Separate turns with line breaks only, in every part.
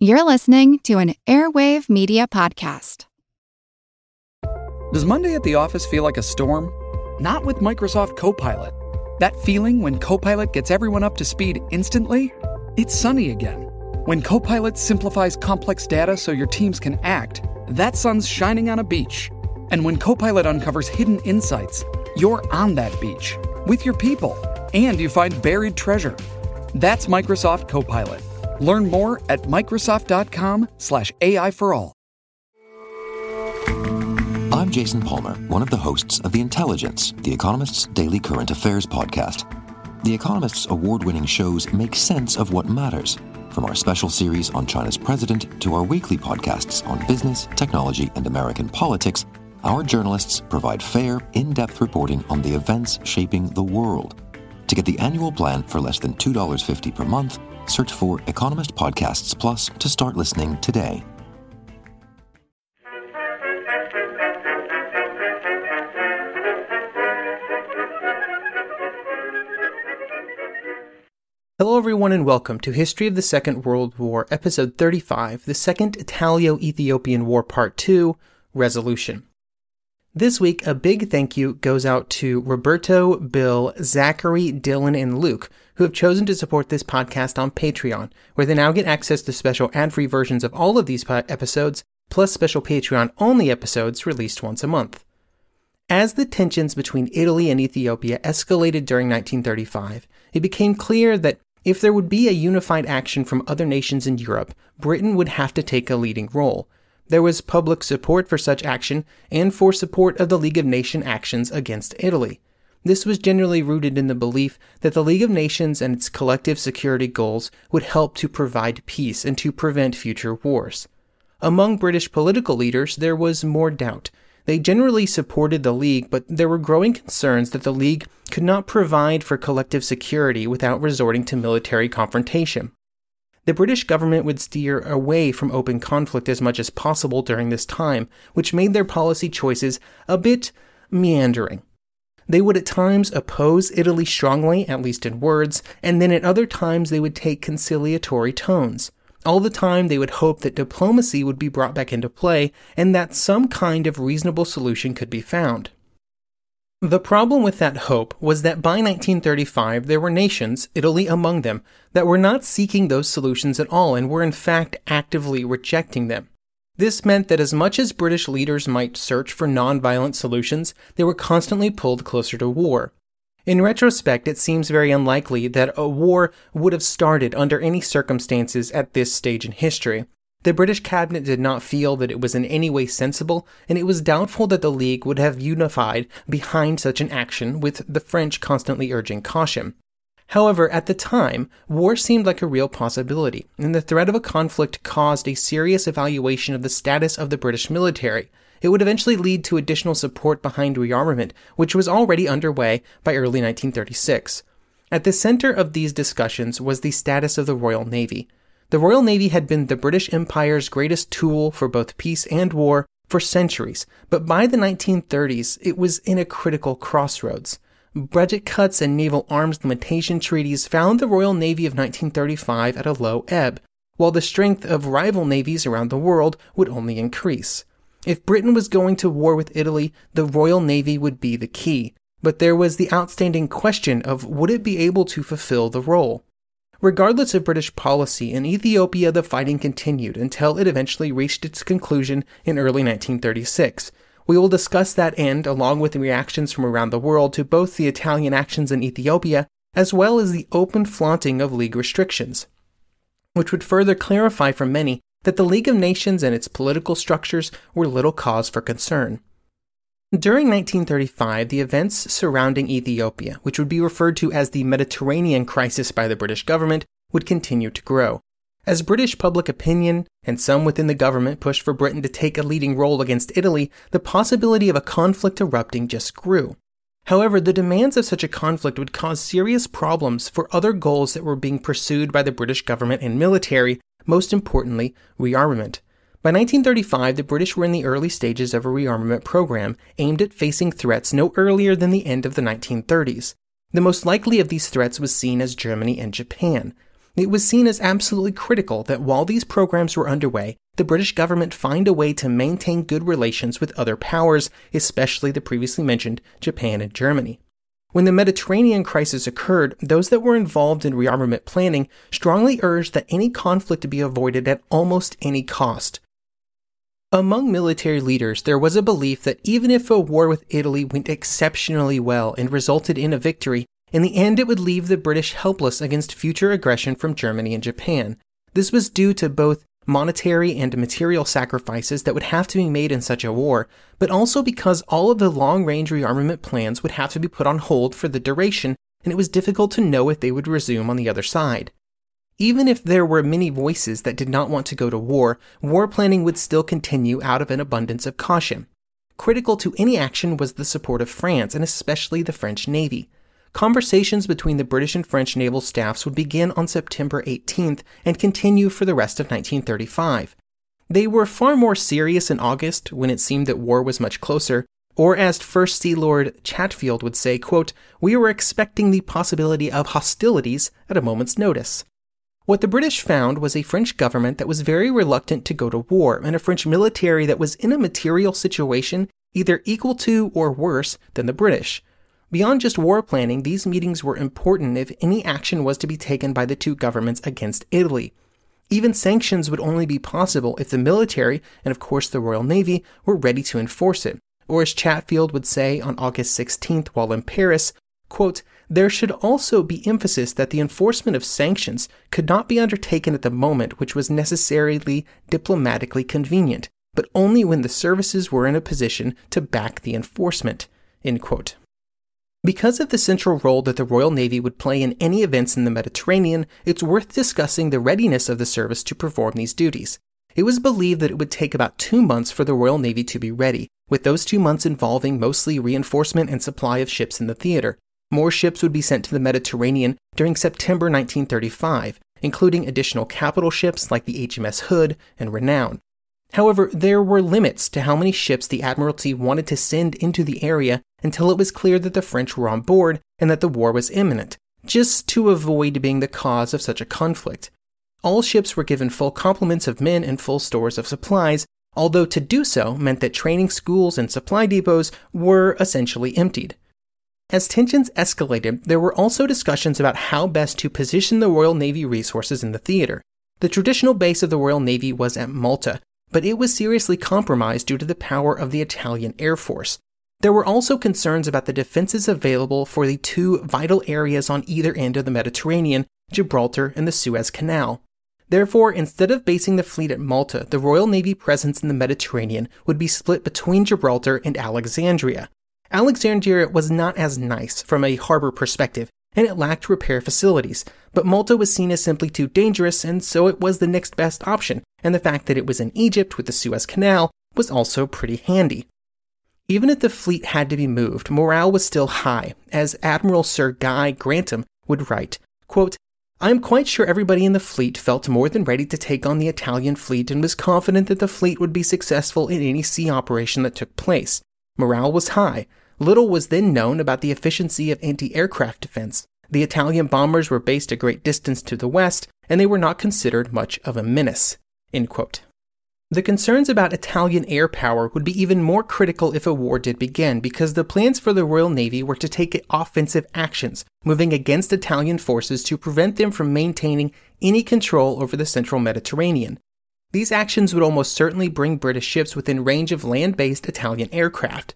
You're listening to an Airwave Media Podcast.
Does Monday at the office feel like a storm? Not with Microsoft Copilot. That feeling when Copilot gets everyone up to speed instantly? It's sunny again. When Copilot simplifies complex data so your teams can act, that sun's shining on a beach. And when Copilot uncovers hidden insights, you're on that beach with your people and you find buried treasure. That's Microsoft Copilot. Learn more at Microsoft.com/slash AI for all.
I'm Jason Palmer, one of the hosts of The Intelligence, The Economist's daily current affairs podcast. The Economist's award winning shows make sense of what matters, from our special series on China's president to our weekly podcasts on business, technology, and American politics. Our journalists provide fair, in depth reporting on the events shaping the world. To get the annual plan for less than $2.50 per month, search for Economist Podcasts Plus to start listening today.
Hello, everyone, and welcome to History of the Second World War, Episode 35, the Second Italo Ethiopian War, Part 2 Resolution. This week, a big thank you goes out to Roberto, Bill, Zachary, Dylan, and Luke, who have chosen to support this podcast on Patreon, where they now get access to special ad free versions of all of these episodes, plus special Patreon only episodes released once a month. As the tensions between Italy and Ethiopia escalated during 1935, it became clear that if there would be a unified action from other nations in Europe, Britain would have to take a leading role. There was public support for such action and for support of the League of Nations actions against Italy. This was generally rooted in the belief that the League of Nations and its collective security goals would help to provide peace and to prevent future wars. Among British political leaders, there was more doubt. They generally supported the League, but there were growing concerns that the League could not provide for collective security without resorting to military confrontation. The British government would steer away from open conflict as much as possible during this time, which made their policy choices a bit meandering. They would at times oppose Italy strongly, at least in words, and then at other times they would take conciliatory tones. All the time, they would hope that diplomacy would be brought back into play and that some kind of reasonable solution could be found. The problem with that hope was that by 1935 there were nations, Italy among them, that were not seeking those solutions at all and were in fact actively rejecting them. This meant that as much as British leaders might search for nonviolent solutions, they were constantly pulled closer to war. In retrospect, it seems very unlikely that a war would have started under any circumstances at this stage in history. The British cabinet did not feel that it was in any way sensible, and it was doubtful that the League would have unified behind such an action, with the French constantly urging caution. However, at the time, war seemed like a real possibility, and the threat of a conflict caused a serious evaluation of the status of the British military. It would eventually lead to additional support behind rearmament, which was already underway by early 1936. At the center of these discussions was the status of the Royal Navy. The Royal Navy had been the British Empire's greatest tool for both peace and war for centuries, but by the 1930s, it was in a critical crossroads. Budget cuts and naval arms limitation treaties found the Royal Navy of 1935 at a low ebb, while the strength of rival navies around the world would only increase. If Britain was going to war with Italy, the Royal Navy would be the key, but there was the outstanding question of would it be able to fulfill the role? Regardless of British policy, in Ethiopia the fighting continued until it eventually reached its conclusion in early 1936, we will discuss that end along with the reactions from around the world to both the Italian actions in Ethiopia as well as the open flaunting of League restrictions, which would further clarify for many that the League of Nations and its political structures were little cause for concern. During 1935, the events surrounding Ethiopia, which would be referred to as the Mediterranean crisis by the British government, would continue to grow. As British public opinion and some within the government pushed for Britain to take a leading role against Italy, the possibility of a conflict erupting just grew. However, the demands of such a conflict would cause serious problems for other goals that were being pursued by the British government and military, most importantly, rearmament. By 1935, the British were in the early stages of a rearmament program aimed at facing threats no earlier than the end of the 1930s. The most likely of these threats was seen as Germany and Japan. It was seen as absolutely critical that while these programs were underway, the British government find a way to maintain good relations with other powers, especially the previously mentioned Japan and Germany. When the Mediterranean crisis occurred, those that were involved in rearmament planning strongly urged that any conflict be avoided at almost any cost. Among military leaders, there was a belief that even if a war with Italy went exceptionally well and resulted in a victory, in the end it would leave the British helpless against future aggression from Germany and Japan. This was due to both monetary and material sacrifices that would have to be made in such a war, but also because all of the long range rearmament plans would have to be put on hold for the duration, and it was difficult to know if they would resume on the other side. Even if there were many voices that did not want to go to war, war planning would still continue out of an abundance of caution. Critical to any action was the support of France, and especially the French Navy. Conversations between the British and French naval staffs would begin on September 18th and continue for the rest of 1935. They were far more serious in August when it seemed that war was much closer, or as First Sea Lord Chatfield would say, quote, "We were expecting the possibility of hostilities at a moment's notice." What the British found was a French government that was very reluctant to go to war and a French military that was in a material situation either equal to or worse than the British. Beyond just war planning, these meetings were important if any action was to be taken by the two governments against Italy. Even sanctions would only be possible if the military, and of course the Royal Navy, were ready to enforce it. Or as Chatfield would say on August 16th while in Paris, quote, there should also be emphasis that the enforcement of sanctions could not be undertaken at the moment which was necessarily diplomatically convenient, but only when the services were in a position to back the enforcement. Because of the central role that the Royal Navy would play in any events in the Mediterranean, it's worth discussing the readiness of the service to perform these duties. It was believed that it would take about two months for the Royal Navy to be ready, with those two months involving mostly reinforcement and supply of ships in the theater. More ships would be sent to the Mediterranean during September 1935, including additional capital ships like the HMS Hood and Renown. However, there were limits to how many ships the Admiralty wanted to send into the area until it was clear that the French were on board and that the war was imminent, just to avoid being the cause of such a conflict. All ships were given full complements of men and full stores of supplies, although to do so meant that training schools and supply depots were essentially emptied. As tensions escalated, there were also discussions about how best to position the Royal Navy resources in the theater. The traditional base of the Royal Navy was at Malta, but it was seriously compromised due to the power of the Italian Air Force. There were also concerns about the defenses available for the two vital areas on either end of the Mediterranean, Gibraltar and the Suez Canal. Therefore, instead of basing the fleet at Malta, the Royal Navy presence in the Mediterranean would be split between Gibraltar and Alexandria. Alexandria was not as nice from a harbor perspective, and it lacked repair facilities, but Malta was seen as simply too dangerous, and so it was the next best option, and the fact that it was in Egypt with the Suez Canal was also pretty handy. Even if the fleet had to be moved, morale was still high, as Admiral Sir Guy Grantham would write, quote, I am quite sure everybody in the fleet felt more than ready to take on the Italian fleet and was confident that the fleet would be successful in any sea operation that took place. Morale was high. Little was then known about the efficiency of anti aircraft defense. The Italian bombers were based a great distance to the west, and they were not considered much of a menace. The concerns about Italian air power would be even more critical if a war did begin, because the plans for the Royal Navy were to take offensive actions, moving against Italian forces to prevent them from maintaining any control over the central Mediterranean. These actions would almost certainly bring British ships within range of land based Italian aircraft.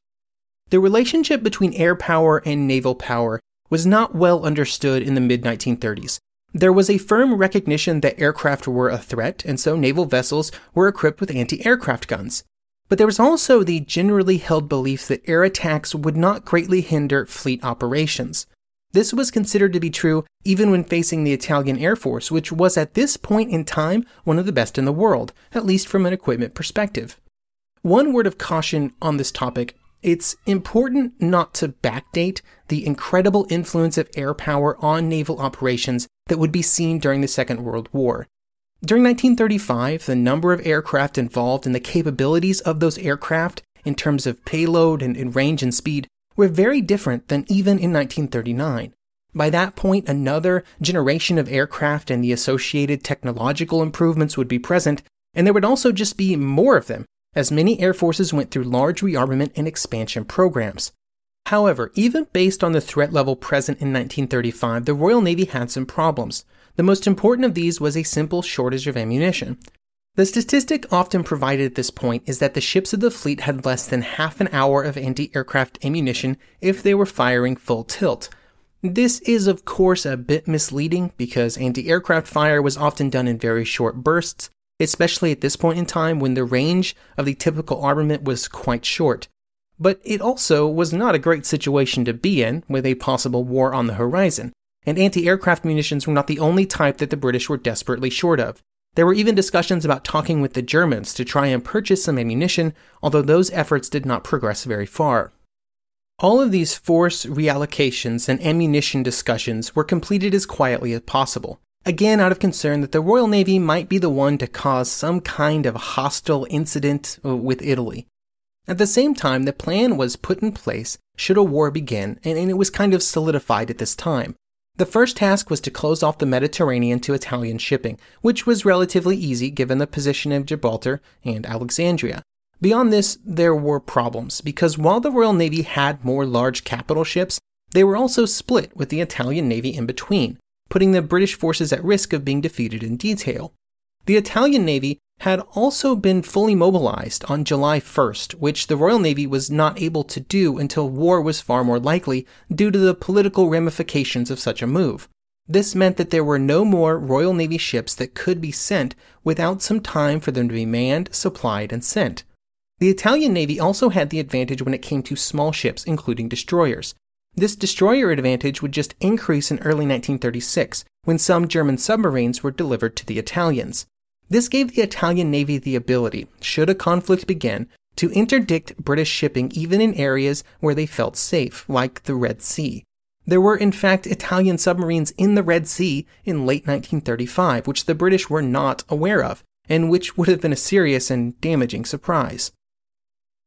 The relationship between air power and naval power was not well understood in the mid 1930s. There was a firm recognition that aircraft were a threat, and so naval vessels were equipped with anti aircraft guns. But there was also the generally held belief that air attacks would not greatly hinder fleet operations. This was considered to be true even when facing the Italian Air Force, which was at this point in time one of the best in the world, at least from an equipment perspective. One word of caution on this topic it's important not to backdate the incredible influence of air power on naval operations that would be seen during the Second World War. During 1935, the number of aircraft involved and the capabilities of those aircraft in terms of payload and, and range and speed were very different than even in 1939. By that point, another generation of aircraft and the associated technological improvements would be present, and there would also just be more of them, as many air forces went through large rearmament and expansion programs. However, even based on the threat level present in 1935, the Royal Navy had some problems. The most important of these was a simple shortage of ammunition. The statistic often provided at this point is that the ships of the fleet had less than half an hour of anti aircraft ammunition if they were firing full tilt. This is, of course, a bit misleading because anti aircraft fire was often done in very short bursts, especially at this point in time when the range of the typical armament was quite short. But it also was not a great situation to be in with a possible war on the horizon, and anti aircraft munitions were not the only type that the British were desperately short of. There were even discussions about talking with the Germans to try and purchase some ammunition, although those efforts did not progress very far. All of these force reallocations and ammunition discussions were completed as quietly as possible, again out of concern that the Royal Navy might be the one to cause some kind of hostile incident uh, with Italy. At the same time, the plan was put in place should a war begin, and it was kind of solidified at this time. The first task was to close off the Mediterranean to Italian shipping, which was relatively easy given the position of Gibraltar and Alexandria. Beyond this, there were problems, because while the Royal Navy had more large capital ships, they were also split with the Italian Navy in between, putting the British forces at risk of being defeated in detail. The Italian Navy had also been fully mobilized on July 1st, which the Royal Navy was not able to do until war was far more likely due to the political ramifications of such a move. This meant that there were no more Royal Navy ships that could be sent without some time for them to be manned, supplied, and sent. The Italian Navy also had the advantage when it came to small ships, including destroyers. This destroyer advantage would just increase in early 1936 when some German submarines were delivered to the Italians. This gave the Italian Navy the ability, should a conflict begin, to interdict British shipping even in areas where they felt safe, like the Red Sea. There were, in fact, Italian submarines in the Red Sea in late 1935, which the British were not aware of, and which would have been a serious and damaging surprise.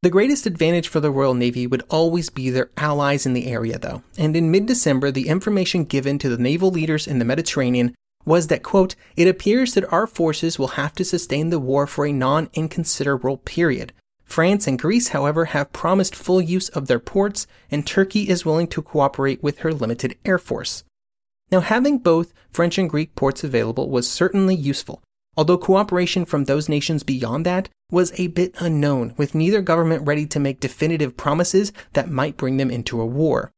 The greatest advantage for the Royal Navy would always be their allies in the area, though, and in mid December, the information given to the naval leaders in the Mediterranean was that, quote, it appears that our forces will have to sustain the war for a non inconsiderable period. France and Greece, however, have promised full use of their ports, and Turkey is willing to cooperate with her limited air force. Now, having both French and Greek ports available was certainly useful, although cooperation from those nations beyond that was a bit unknown, with neither government ready to make definitive promises that might bring them into a war.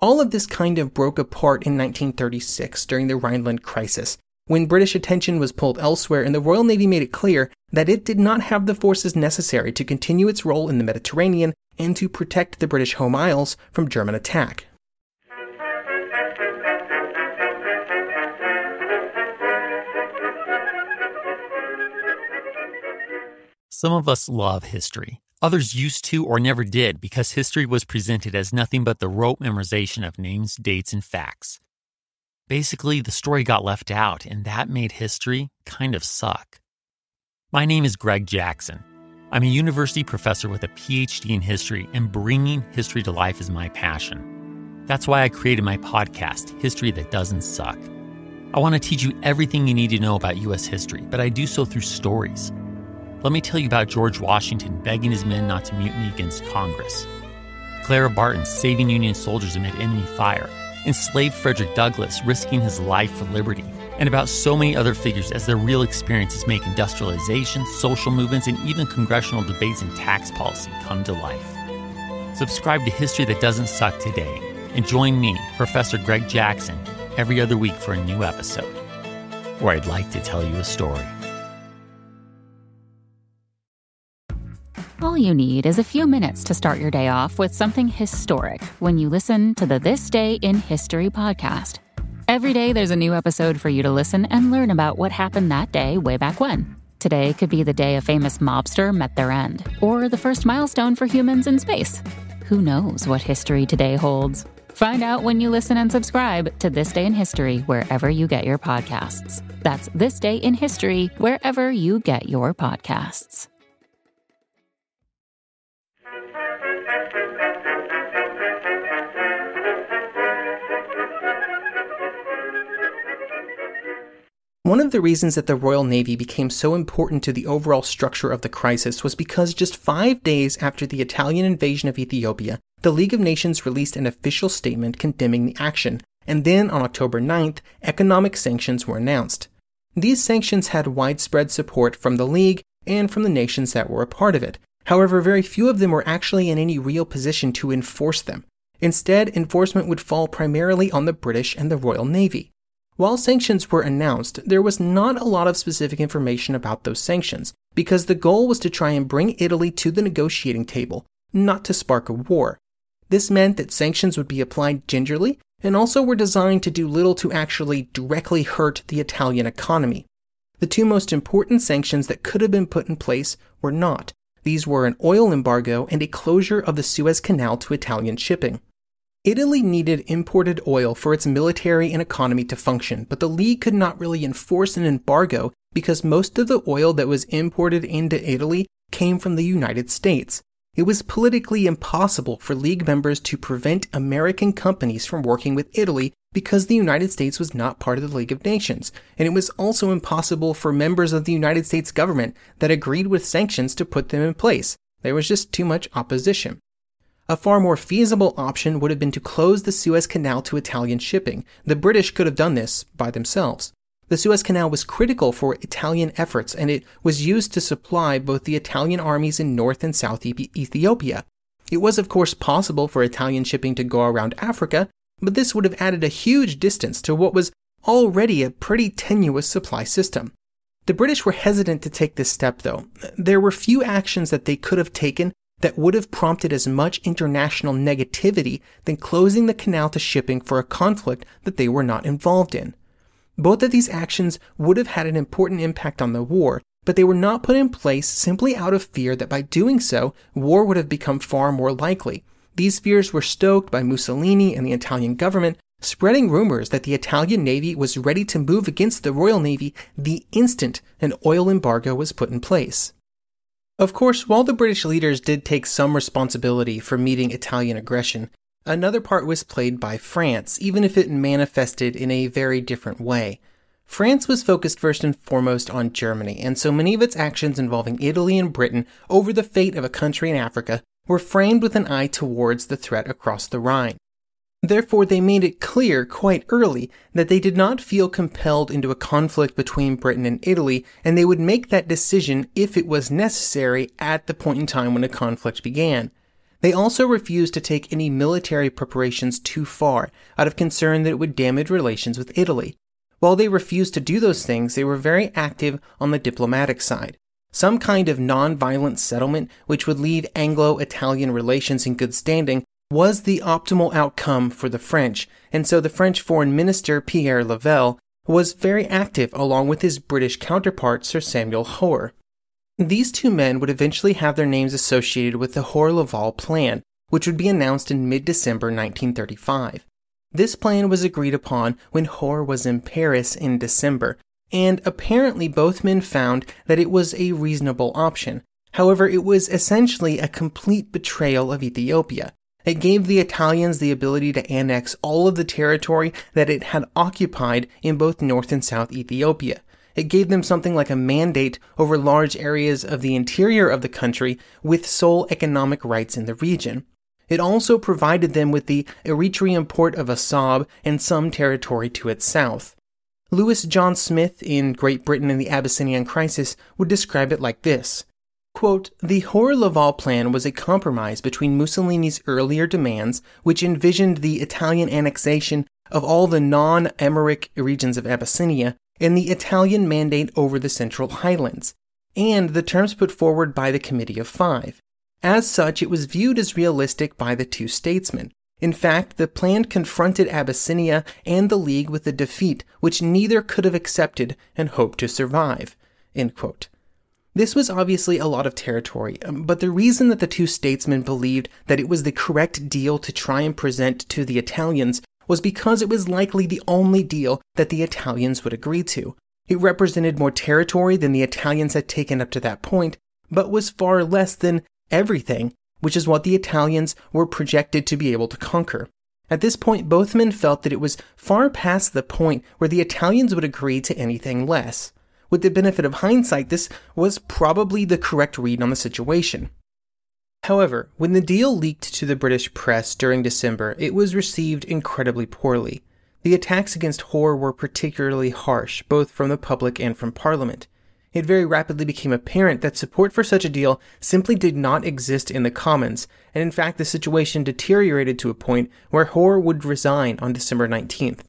All of this kind of broke apart in 1936 during the Rhineland crisis, when British attention was pulled elsewhere and the Royal Navy made it clear that it did not have the forces necessary to continue its role in the Mediterranean and to protect the British home isles from German attack.
Some of us love history. Others used to or never did because history was presented as nothing but the rote memorization of names, dates, and facts. Basically, the story got left out, and that made history kind of suck. My name is Greg Jackson. I'm a university professor with a PhD in history, and bringing history to life is my passion. That's why I created my podcast, History That Doesn't Suck. I want to teach you everything you need to know about U.S. history, but I do so through stories. Let me tell you about George Washington begging his men not to mutiny against Congress, Clara Barton saving Union soldiers amid enemy fire, enslaved Frederick Douglass risking his life for liberty, and about so many other figures as their real experiences make industrialization, social movements, and even congressional debates and tax policy come to life. Subscribe to History That Doesn't Suck today and join me, Professor Greg Jackson, every other week for a new episode, where I'd like to tell you a story.
All you need is a few minutes to start your day off with something historic when you listen to the This Day in History podcast. Every day, there's a new episode for you to listen and learn about what happened that day way back when. Today could be the day a famous mobster met their end, or the first milestone for humans in space. Who knows what history today holds? Find out when you listen and subscribe to This Day in History wherever you get your podcasts. That's This Day in History wherever you get your podcasts.
One of the reasons that the Royal Navy became so important to the overall structure of the crisis was because just five days after the Italian invasion of Ethiopia, the League of Nations released an official statement condemning the action, and then on October 9th, economic sanctions were announced. These sanctions had widespread support from the League and from the nations that were a part of it. However, very few of them were actually in any real position to enforce them. Instead, enforcement would fall primarily on the British and the Royal Navy. While sanctions were announced, there was not a lot of specific information about those sanctions, because the goal was to try and bring Italy to the negotiating table, not to spark a war. This meant that sanctions would be applied gingerly and also were designed to do little to actually directly hurt the Italian economy. The two most important sanctions that could have been put in place were not. These were an oil embargo and a closure of the Suez Canal to Italian shipping. Italy needed imported oil for its military and economy to function, but the League could not really enforce an embargo because most of the oil that was imported into Italy came from the United States. It was politically impossible for League members to prevent American companies from working with Italy because the United States was not part of the League of Nations, and it was also impossible for members of the United States government that agreed with sanctions to put them in place. There was just too much opposition. A far more feasible option would have been to close the Suez Canal to Italian shipping. The British could have done this by themselves. The Suez Canal was critical for Italian efforts and it was used to supply both the Italian armies in North and South Ethiopia. It was, of course, possible for Italian shipping to go around Africa, but this would have added a huge distance to what was already a pretty tenuous supply system. The British were hesitant to take this step, though. There were few actions that they could have taken that would have prompted as much international negativity than closing the canal to shipping for a conflict that they were not involved in. Both of these actions would have had an important impact on the war, but they were not put in place simply out of fear that by doing so, war would have become far more likely. These fears were stoked by Mussolini and the Italian government, spreading rumors that the Italian Navy was ready to move against the Royal Navy the instant an oil embargo was put in place. Of course, while the British leaders did take some responsibility for meeting Italian aggression, another part was played by France, even if it manifested in a very different way. France was focused first and foremost on Germany, and so many of its actions involving Italy and Britain over the fate of a country in Africa were framed with an eye towards the threat across the Rhine. Therefore, they made it clear quite early that they did not feel compelled into a conflict between Britain and Italy, and they would make that decision if it was necessary at the point in time when a conflict began. They also refused to take any military preparations too far, out of concern that it would damage relations with Italy. While they refused to do those things, they were very active on the diplomatic side. Some kind of non-violent settlement which would leave Anglo-Italian relations in good standing was the optimal outcome for the French, and so the French Foreign Minister Pierre Laval was very active along with his British counterpart Sir Samuel Hoare. These two men would eventually have their names associated with the Hoare-Laval Plan, which would be announced in mid-December 1935. This plan was agreed upon when Hoare was in Paris in December, and apparently both men found that it was a reasonable option. However, it was essentially a complete betrayal of Ethiopia. It gave the Italians the ability to annex all of the territory that it had occupied in both North and South Ethiopia. It gave them something like a mandate over large areas of the interior of the country with sole economic rights in the region. It also provided them with the Eritrean port of Assab and some territory to its south. Louis John Smith in Great Britain and the Abyssinian Crisis would describe it like this Quote, the Hoare-Laval plan was a compromise between Mussolini's earlier demands, which envisioned the Italian annexation of all the non-Amharic regions of Abyssinia, and the Italian mandate over the Central Highlands, and the terms put forward by the Committee of Five. As such, it was viewed as realistic by the two statesmen. In fact, the plan confronted Abyssinia and the League with a defeat which neither could have accepted and hoped to survive. This was obviously a lot of territory, um, but the reason that the two statesmen believed that it was the correct deal to try and present to the Italians was because it was likely the only deal that the Italians would agree to. It represented more territory than the Italians had taken up to that point, but was far less than everything, which is what the Italians were projected to be able to conquer. At this point, both men felt that it was far past the point where the Italians would agree to anything less. With the benefit of hindsight, this was probably the correct read on the situation. However, when the deal leaked to the British press during December, it was received incredibly poorly. The attacks against Hoare were particularly harsh, both from the public and from Parliament. It very rapidly became apparent that support for such a deal simply did not exist in the Commons, and in fact the situation deteriorated to a point where Hoare would resign on December 19th.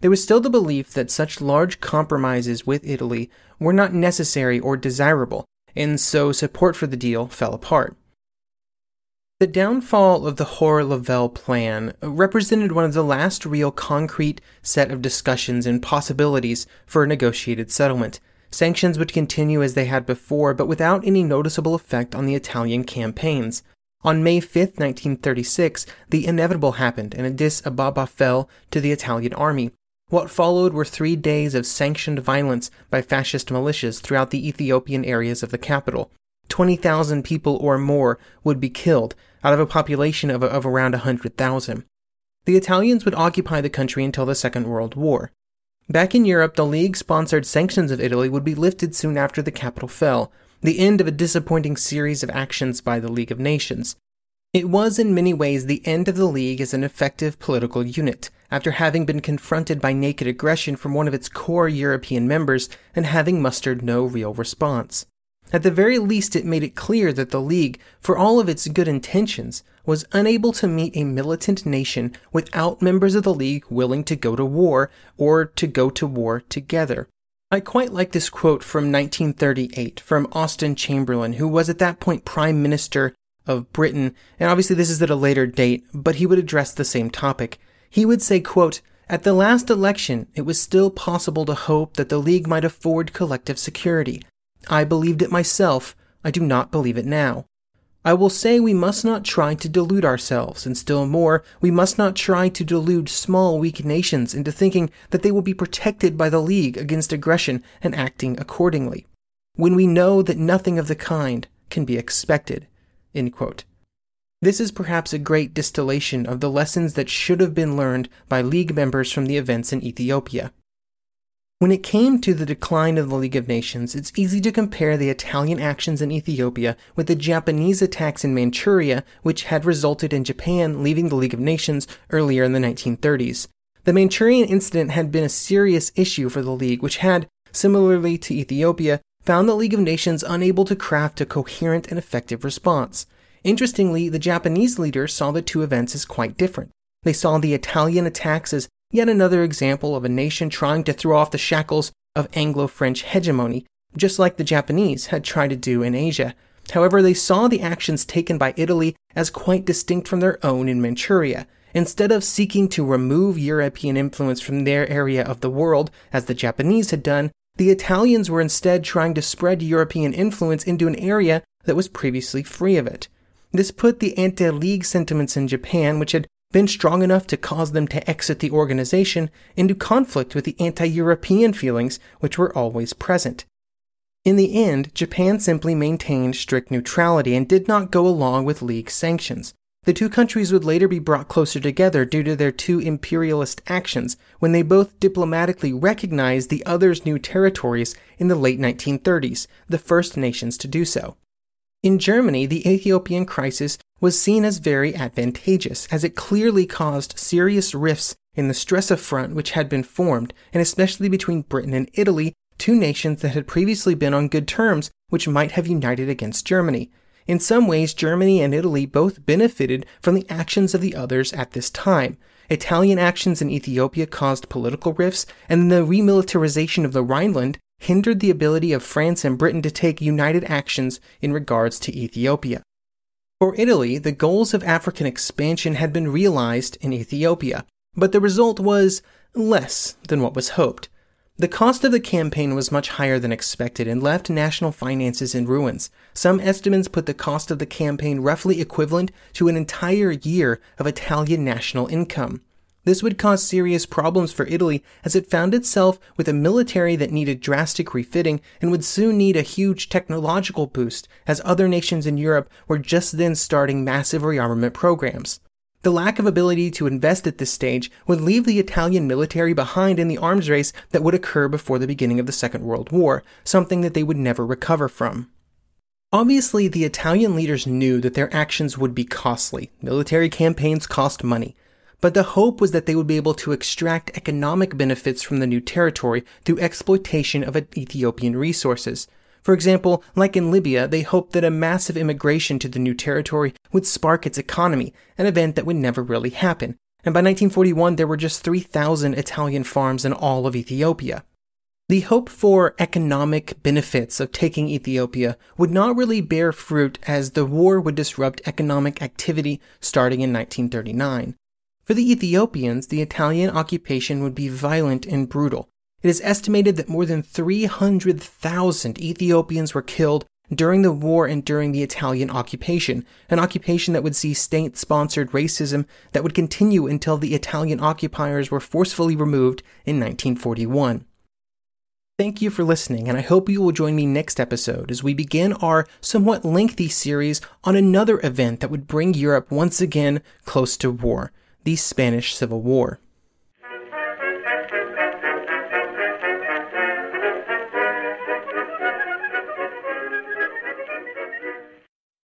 There was still the belief that such large compromises with Italy were not necessary or desirable, and so support for the deal fell apart. The downfall of the Hoare-Laval plan represented one of the last real concrete set of discussions and possibilities for a negotiated settlement. Sanctions would continue as they had before, but without any noticeable effect on the Italian campaigns. On May 5, 1936, the inevitable happened and Addis Ababa fell to the Italian army. What followed were three days of sanctioned violence by fascist militias throughout the Ethiopian areas of the capital. 20,000 people or more would be killed, out of a population of, of around 100,000. The Italians would occupy the country until the Second World War. Back in Europe, the League sponsored sanctions of Italy would be lifted soon after the capital fell, the end of a disappointing series of actions by the League of Nations. It was in many ways the end of the League as an effective political unit, after having been confronted by naked aggression from one of its core European members and having mustered no real response. At the very least, it made it clear that the League, for all of its good intentions, was unable to meet a militant nation without members of the League willing to go to war or to go to war together. I quite like this quote from 1938 from Austen Chamberlain, who was at that point Prime Minister of Britain, and obviously this is at a later date, but he would address the same topic. He would say, quote, At the last election, it was still possible to hope that the League might afford collective security. I believed it myself. I do not believe it now. I will say we must not try to delude ourselves, and still more, we must not try to delude small, weak nations into thinking that they will be protected by the League against aggression and acting accordingly, when we know that nothing of the kind can be expected. This is perhaps a great distillation of the lessons that should have been learned by League members from the events in Ethiopia. When it came to the decline of the League of Nations, it's easy to compare the Italian actions in Ethiopia with the Japanese attacks in Manchuria, which had resulted in Japan leaving the League of Nations earlier in the 1930s. The Manchurian incident had been a serious issue for the League, which had, similarly to Ethiopia, found the League of Nations unable to craft a coherent and effective response. Interestingly, the Japanese leaders saw the two events as quite different. They saw the Italian attacks as Yet another example of a nation trying to throw off the shackles of Anglo French hegemony, just like the Japanese had tried to do in Asia. However, they saw the actions taken by Italy as quite distinct from their own in Manchuria. Instead of seeking to remove European influence from their area of the world, as the Japanese had done, the Italians were instead trying to spread European influence into an area that was previously free of it. This put the anti League sentiments in Japan, which had been strong enough to cause them to exit the organization into conflict with the anti European feelings which were always present. In the end, Japan simply maintained strict neutrality and did not go along with League sanctions. The two countries would later be brought closer together due to their two imperialist actions when they both diplomatically recognized the other's new territories in the late 1930s, the first nations to do so. In Germany, the Ethiopian crisis was seen as very advantageous, as it clearly caused serious rifts in the Stresa front which had been formed, and especially between Britain and Italy, two nations that had previously been on good terms, which might have united against Germany. In some ways, Germany and Italy both benefited from the actions of the others at this time. Italian actions in Ethiopia caused political rifts, and the remilitarization of the Rhineland hindered the ability of France and Britain to take united actions in regards to Ethiopia. For Italy, the goals of African expansion had been realized in Ethiopia, but the result was less than what was hoped. The cost of the campaign was much higher than expected and left national finances in ruins. Some estimates put the cost of the campaign roughly equivalent to an entire year of Italian national income. This would cause serious problems for Italy as it found itself with a military that needed drastic refitting and would soon need a huge technological boost as other nations in Europe were just then starting massive rearmament programs. The lack of ability to invest at this stage would leave the Italian military behind in the arms race that would occur before the beginning of the Second World War, something that they would never recover from. Obviously, the Italian leaders knew that their actions would be costly. Military campaigns cost money. But the hope was that they would be able to extract economic benefits from the new territory through exploitation of Ethiopian resources. For example, like in Libya, they hoped that a massive immigration to the new territory would spark its economy, an event that would never really happen. And by 1941, there were just 3,000 Italian farms in all of Ethiopia. The hope for economic benefits of taking Ethiopia would not really bear fruit as the war would disrupt economic activity starting in 1939. For the Ethiopians, the Italian occupation would be violent and brutal, it is estimated that more than 300,000 Ethiopians were killed during the war and during the Italian occupation, an occupation that would see state sponsored racism that would continue until the Italian occupiers were forcefully removed in 1941. Thank you for listening, and I hope you will join me next episode as we begin our somewhat lengthy series on another event that would bring Europe once again close to war the Spanish Civil War.